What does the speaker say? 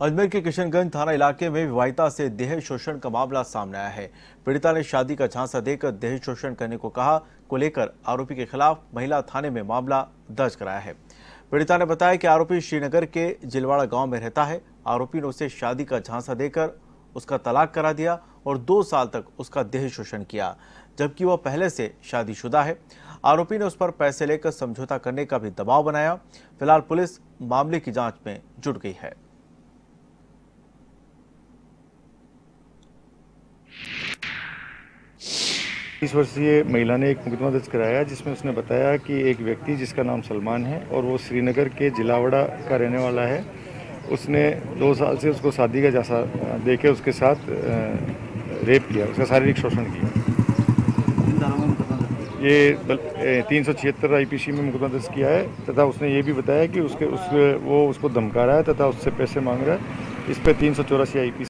अजमेर के किशनगंज थाना इलाके में विवाहिता से देह शोषण का मामला सामने आया है। पीड़िता ने शादी का झांसा देकर देह शोषण करने को कहा, को लेकर आरोपी के खिलाफ महिला थाने में मामला दर्ज कराया है। पीड़िता ने बताया कि आरोपी श्रीनगर के जिलवाड़ा गाँव में रहता है। आरोपी ने उसे शादी का झांसा देकर उसका तलाक करा दिया और दो साल तक उसका देह शोषण किया, जबकि वह पहले से शादीशुदा है। आरोपी ने उस पर पैसे लेकर समझौता करने का भी दबाव बनाया। फ़िलहाल पुलिस मामले की जाँच में जुट गई है। इस वर्षीय महिला ने एक मुकदमा दर्ज कराया जिसमें उसने बताया कि एक व्यक्ति जिसका नाम सलमान है और वो श्रीनगर के जिलावड़ा का रहने वाला है। उसने दो साल से उसको शादी का जैसा दे के उसके साथ रेप किया उसका शारीरिक शोषण किया। ये तीन सौ छिहत्तर आई में मुकदमा दर्ज किया है तथा उसने ये भी बताया कि उसके उस वो उसको धमका रहा है तथा उससे पैसे मांग रहा है। इस पर तीन सौ चौरासी आई